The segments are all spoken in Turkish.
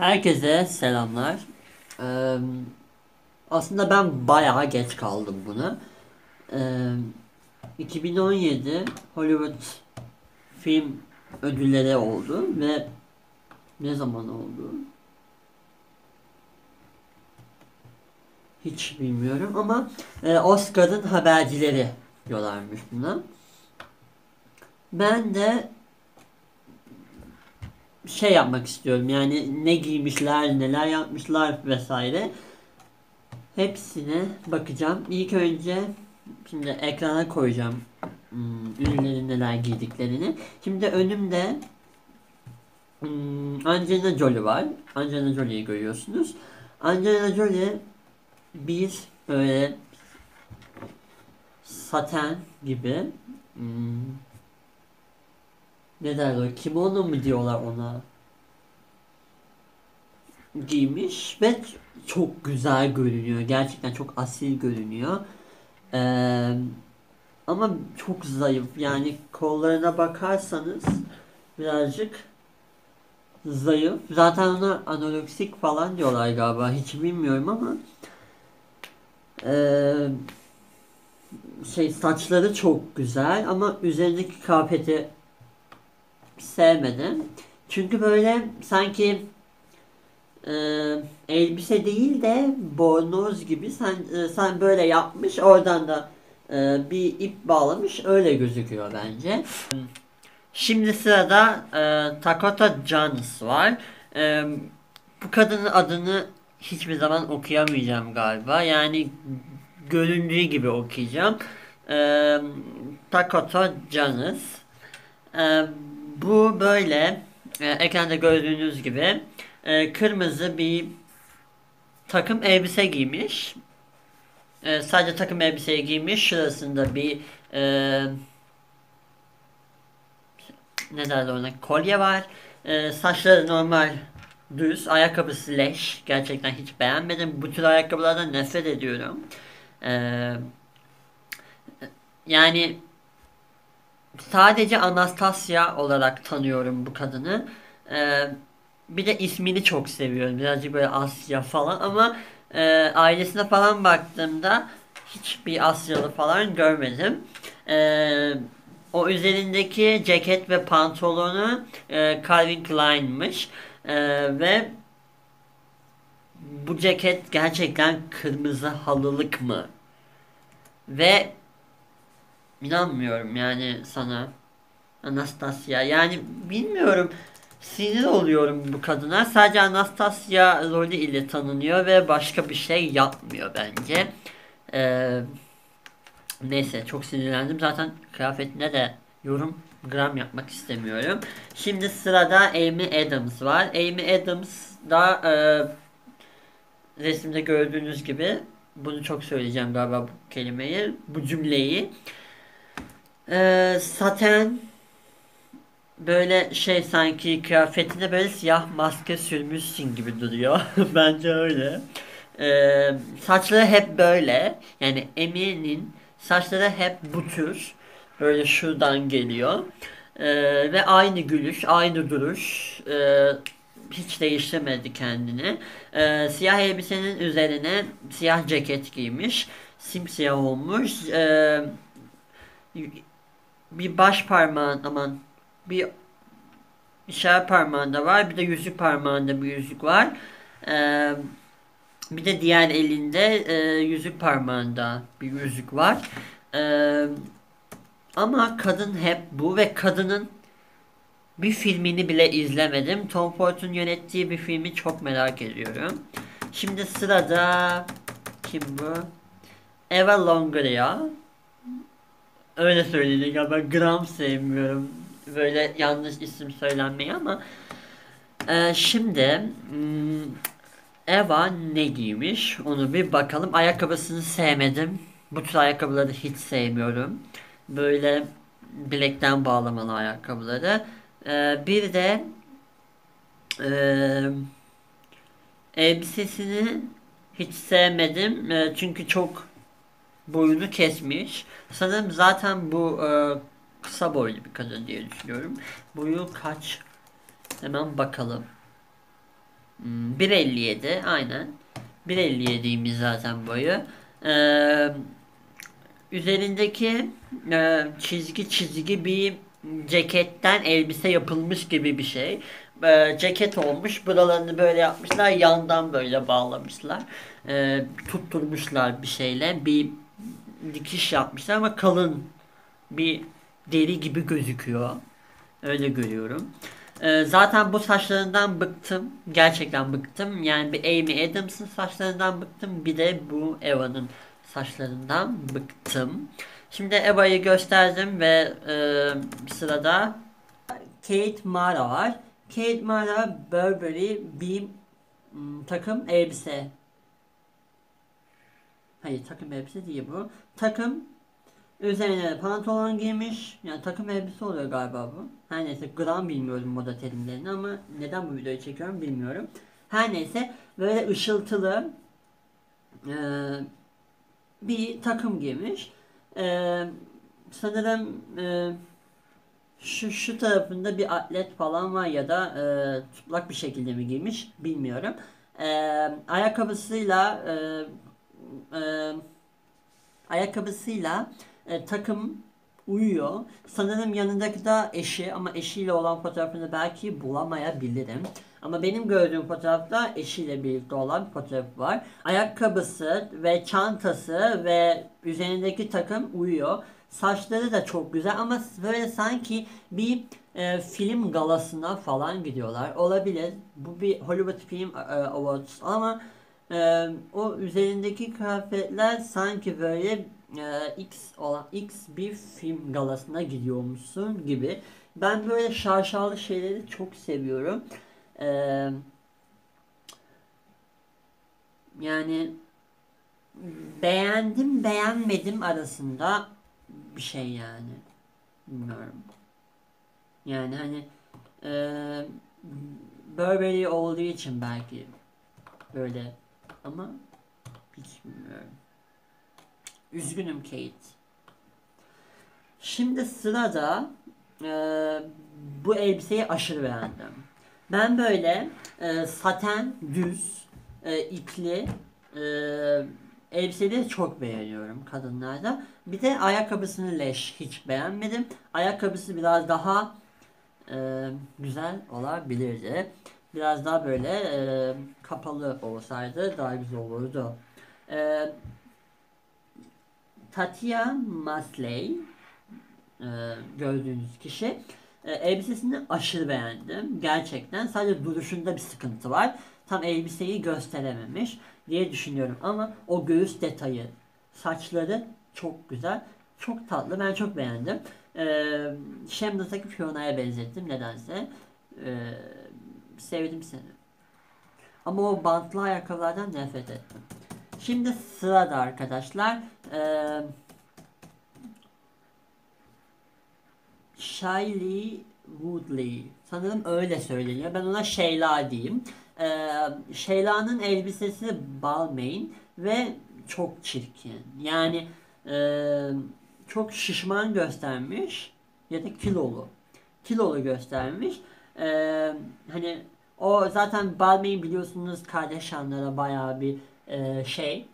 Herkese selamlar. Ee, aslında ben bayağı geç kaldım buna. Ee, 2017 Hollywood film ödülleri oldu ve ne zaman oldu? Hiç bilmiyorum ama e, Oscar'ın habercileri diyorlarmış buna. Ben de şey yapmak istiyorum. Yani ne giymişler neler yapmışlar vesaire. Hepsine bakacağım. İlk önce şimdi ekrana koyacağım hmm, ünlülerin neler giydiklerini. Şimdi önümde hmm, Angelina Jolie var. Angelina Jolie'yi görüyorsunuz. Angelina Jolie bir böyle saten gibi hmm, ne derler kimono mu diyorlar ona giymiş ve çok güzel görünüyor. Gerçekten çok asil görünüyor. Ee, ama çok zayıf. Yani kollarına bakarsanız birazcık zayıf. Zaten ona anoreksik falan diyorlar galiba. Hiç bilmiyorum ama ee, şey saçları çok güzel ama üzerindeki kıyafeti sevmedim. Çünkü böyle sanki e, elbise değil de bornoz gibi sen e, sen böyle yapmış oradan da e, bir ip bağlamış öyle gözüküyor bence. Şimdi sırada e, Takota Jones var. E, bu kadının adını hiçbir zaman okuyamayacağım galiba. Yani göründüğü gibi okuyacağım. E, Takota Jones. E, bu böyle e, ekranda gördüğünüz gibi e, kırmızı bir takım elbise giymiş. E, sadece takım elbiseyi giymiş. Şurasında bir e, ne derler ona kolye var. E, saçları normal düz. Ayakkabısı leş. Gerçekten hiç beğenmedim. Bu tür ayakkabılardan nefret ediyorum. E, yani sadece Anastasia olarak tanıyorum bu kadını. Ee, bir de ismini çok seviyorum. Birazcık böyle Asya falan ama e, ailesine falan baktığımda hiçbir Asyalı falan görmedim. Ee, o üzerindeki ceket ve pantolonu e, Calvin Klein'mış. E, ve bu ceket gerçekten kırmızı halılık mı? Ve İnanmıyorum yani sana. Anastasia. Yani bilmiyorum. Sinir oluyorum bu kadına. Sadece Anastasia rolü ile tanınıyor ve başka bir şey yapmıyor bence. Ee, neyse çok sinirlendim. Zaten kıyafetine de yorum gram yapmak istemiyorum. Şimdi sırada Amy Adams var. Amy Adams da e, resimde gördüğünüz gibi bunu çok söyleyeceğim galiba bu kelimeyi, bu cümleyi. Ee, saten böyle şey sanki kıyafetinde böyle siyah maske sürmüşsün gibi duruyor. Bence öyle. Ee, saçları hep böyle. Yani Emine'nin saçları hep bu tür. Böyle şuradan geliyor. Ee, ve aynı gülüş, aynı duruş. Ee, hiç değiştirmedi kendini. Ee, siyah elbisenin üzerine siyah ceket giymiş. Simsiyah olmuş. Ee, bir baş parmağın aman bir işaret parmağında var. Bir de yüzük parmağında bir yüzük var. Ee, bir de diğer elinde e, yüzük parmağında bir yüzük var. Ee, ama kadın hep bu ve kadının bir filmini bile izlemedim. Tom Ford'un yönettiği bir filmi çok merak ediyorum. Şimdi sırada kim bu? Eva Longoria. Öyle söyleyecek ama gram sevmiyorum. Böyle yanlış isim söylenmeyi ama ee, şimdi hmm, Eva ne giymiş onu bir bakalım. Ayakkabısını sevmedim. Bu tür ayakkabıları hiç sevmiyorum. Böyle bilekten bağlamalı ayakkabıları. Ee, bir de e, elbisesini hiç sevmedim. E, çünkü çok boyunu kesmiş. Sanırım zaten bu e, kısa boylu bir kadın diye düşünüyorum. Boyu kaç? Hemen bakalım. Hmm, 1.57 aynen. 1.57'ymiş zaten boyu. Ee, üzerindeki e, çizgi çizgi bir ceketten elbise yapılmış gibi bir şey. Ee, ceket olmuş. Buralarını böyle yapmışlar. Yandan böyle bağlamışlar. Ee, tutturmuşlar bir şeyle. Bir dikiş yapmışlar ama kalın bir deri gibi gözüküyor. Öyle görüyorum. Ee, zaten bu saçlarından bıktım. Gerçekten bıktım. Yani bir Amy Adams'ın saçlarından bıktım. Bir de bu Eva'nın saçlarından bıktım. Şimdi Eva'yı gösterdim ve e, sırada Kate Mara var. Kate Mara Burberry bir m, takım elbise. Hayır takım elbise değil bu. Takım üzerine pantolon giymiş. Yani takım elbise oluyor galiba bu. Her neyse gram bilmiyorum moda terimlerini ama neden bu videoyu çekiyorum bilmiyorum. Her neyse böyle ışıltılı e, bir takım giymiş. E, sanırım e, şu şu tarafında bir atlet falan var ya da e, çıplak bir şekilde mi giymiş bilmiyorum. E, ayakkabısıyla e, e, ayakkabısıyla e, takım uyuyor. Sanırım yanındaki de eşi ama eşiyle olan fotoğrafını belki bulamayabilirim. Ama benim gördüğüm fotoğrafta eşiyle birlikte olan bir fotoğraf var. Ayakkabısı ve çantası ve üzerindeki takım uyuyor. Saçları da çok güzel ama böyle sanki bir e, film galasına falan gidiyorlar. Olabilir. Bu bir Hollywood Film e, Awards ama e, o üzerindeki kıyafetler sanki böyle e, X olan X bir film galasına gidiyormuşsun gibi. Ben böyle şaşalı şeyleri çok seviyorum. E, yani beğendim beğenmedim arasında bir şey yani. Bilmiyorum. Yani hani e, Burberry olduğu için belki böyle ama hiç bilmiyorum. Üzgünüm Kate. Şimdi sırada e, bu elbiseyi aşırı beğendim. Ben böyle e, saten, düz, e, ipli e, elbiseleri çok beğeniyorum kadınlarda. Bir de ayakkabısını leş hiç beğenmedim. Ayakkabısı biraz daha e, güzel olabilirdi. Biraz daha böyle e, kapalı olsaydı daha güzel olurdu. E, Tatya Masley e, gördüğünüz kişi e, elbisesini aşırı beğendim. Gerçekten sadece duruşunda bir sıkıntı var. Tam elbiseyi gösterememiş diye düşünüyorum ama o göğüs detayı, saçları çok güzel. Çok tatlı. Ben çok beğendim. Ee, Shameless'taki Fiona'ya benzettim nedense. Ee, sevdim seni. Ama o bantlı ayakkabılardan nefret ettim. Şimdi sırada arkadaşlar. Ee, Shiley Woodley. Sanırım öyle söyleniyor. Ben ona Şeyla diyeyim. Ee, Şeyla'nın elbisesi Balmain ve çok çirkin. Yani e, çok şişman göstermiş ya da kilolu. Kilolu göstermiş. Ee, hani o zaten Balmain biliyorsunuz Kardashianlara bayağı bir e, şey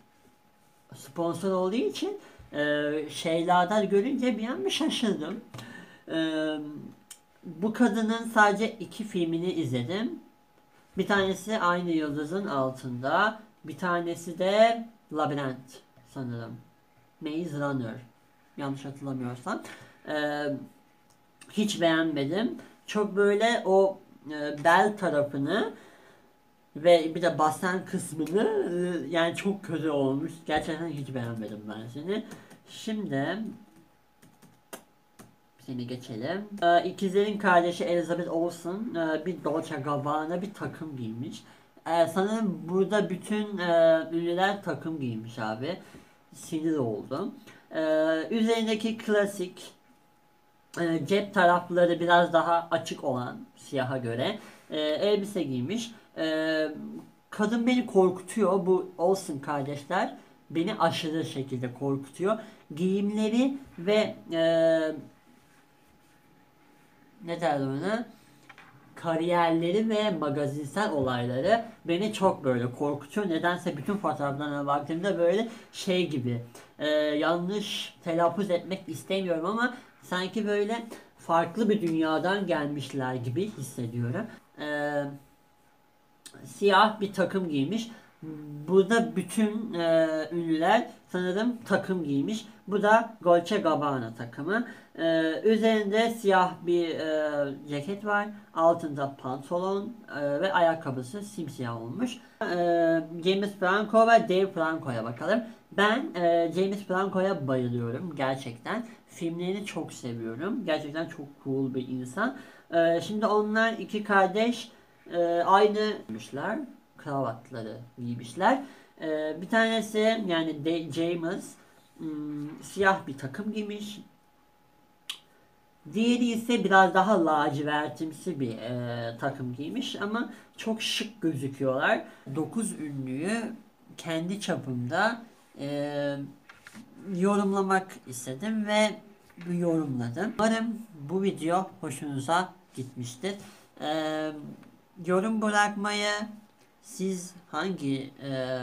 sponsor olduğu için e, Şeyla'dan görünce bir an bir şaşırdım. E, bu kadının sadece iki filmini izledim. Bir tanesi Aynı Yıldızın Altında. Bir tanesi de Labirent sanırım. Maze Runner. Yanlış hatırlamıyorsam. Ee, hiç beğenmedim. Çok böyle o e, bel tarafını ve bir de basen kısmını e, yani çok kötü olmuş. Gerçekten hiç beğenmedim ben seni. Şimdi seni geçelim. Ee, ikizlerin kardeşi Elizabeth Olsen e, bir Dolce Gabbana bir takım giymiş. Ee, sanırım burada bütün e, ünlüler takım giymiş abi. Sinir oldum. Ee, üzerindeki klasik e, cep tarafları biraz daha açık olan siyaha göre e, elbise giymiş. E, kadın beni korkutuyor. Bu Olsen kardeşler beni aşırı şekilde korkutuyor. Giyimleri ve e, ne derler ona? kariyerleri ve magazinsel olayları beni çok böyle korkutuyor. Nedense bütün fotoğraflarına baktığımda böyle şey gibi e, yanlış telaffuz etmek istemiyorum ama sanki böyle farklı bir dünyadan gelmişler gibi hissediyorum. E, siyah bir takım giymiş. Burada bütün e, ünlüler sanırım takım giymiş. Bu da Dolce Gabbana takımı. E, üzerinde siyah bir e, ceket var. Altında pantolon e, ve ayakkabısı simsiyah olmuş. E, James Franco ve Dave Franco'ya bakalım. Ben e, James Franco'ya bayılıyorum gerçekten. Filmlerini çok seviyorum. Gerçekten çok cool bir insan. E, şimdi onlar iki kardeş e, aynı giymişler. Kravatları giymişler. E, bir tanesi yani de, James hmm, siyah bir takım giymiş. Diğeri ise biraz daha lacivertimsi bir e, takım giymiş ama çok şık gözüküyorlar. 9 ünlüyü kendi çapımda e, yorumlamak istedim ve yorumladım. Umarım bu video hoşunuza gitmiştir. E, yorum bırakmayı siz hangi e,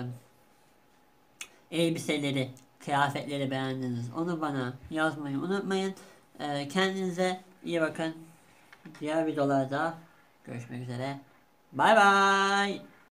elbiseleri, kıyafetleri beğendiniz onu bana yazmayı unutmayın. E, kendinize iyi bakın. Diğer videolarda görüşmek üzere. Bay bay.